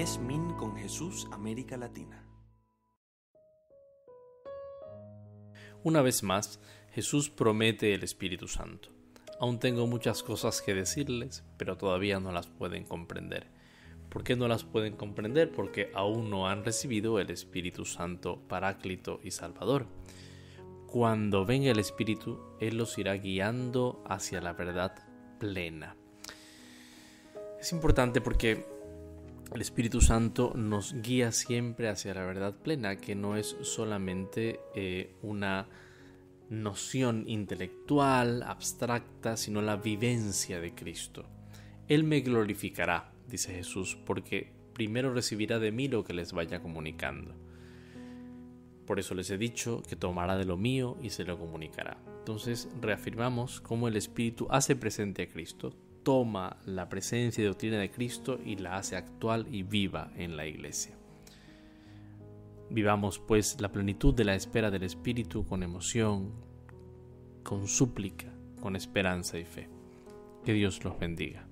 es Min con Jesús América Latina. Una vez más, Jesús promete el Espíritu Santo. Aún tengo muchas cosas que decirles, pero todavía no las pueden comprender. ¿Por qué no las pueden comprender? Porque aún no han recibido el Espíritu Santo Paráclito y Salvador. Cuando venga el Espíritu, Él los irá guiando hacia la verdad plena. Es importante porque el Espíritu Santo nos guía siempre hacia la verdad plena, que no es solamente eh, una noción intelectual, abstracta, sino la vivencia de Cristo. Él me glorificará, dice Jesús, porque primero recibirá de mí lo que les vaya comunicando. Por eso les he dicho que tomará de lo mío y se lo comunicará. Entonces reafirmamos cómo el Espíritu hace presente a Cristo, toma la presencia y doctrina de Cristo y la hace actual y viva en la iglesia. Vivamos pues la plenitud de la espera del Espíritu con emoción, con súplica, con esperanza y fe. Que Dios los bendiga.